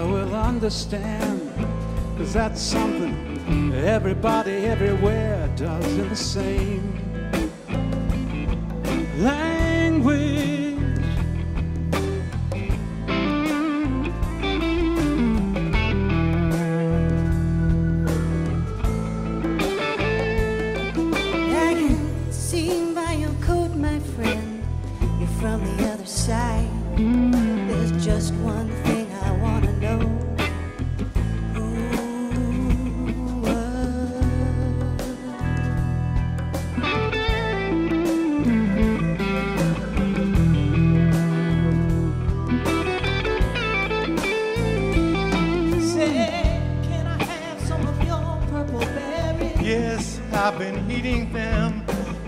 I will understand. Cause that's something everybody everywhere does in the same. Land Yes, I've been eating them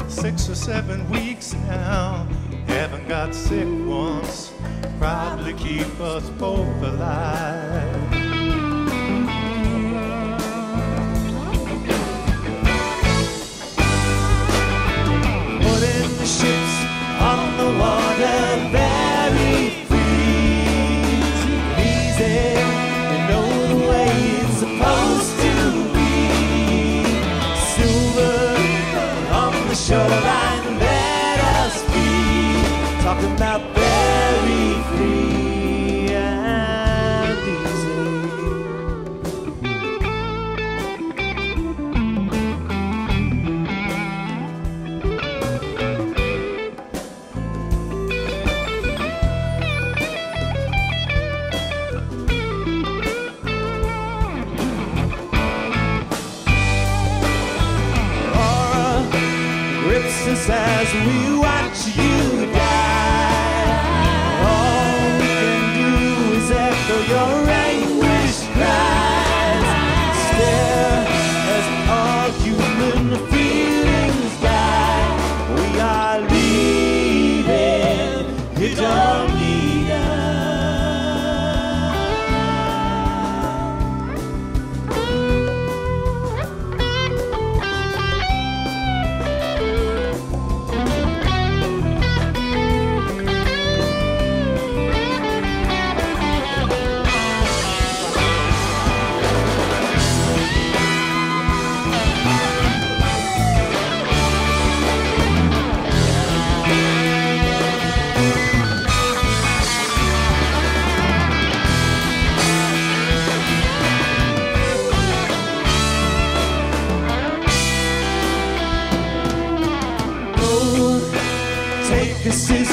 six or seven weeks now. Haven't got sick once. Probably keep us both alive. I'm very free and easy. Aura grips us as we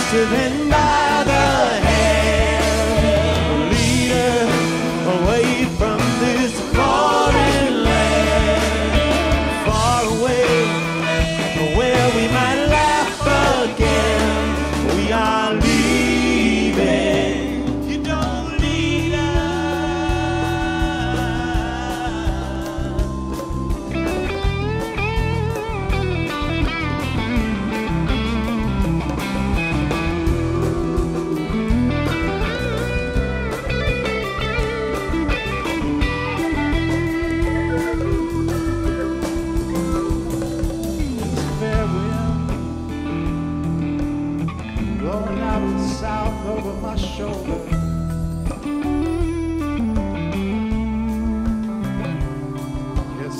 faster than light.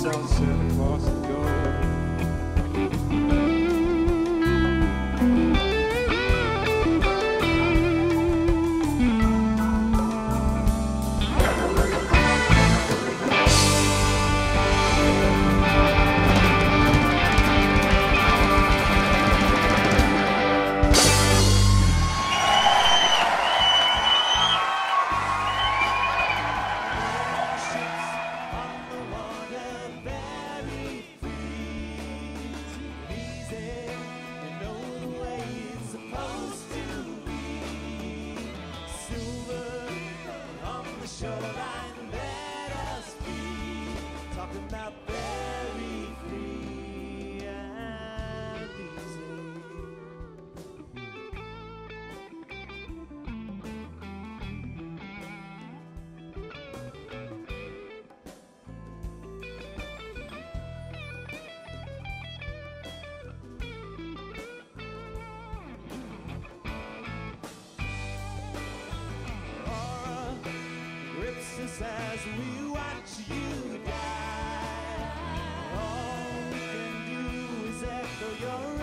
sunset across the door. as we watch you die. All we can do is echo your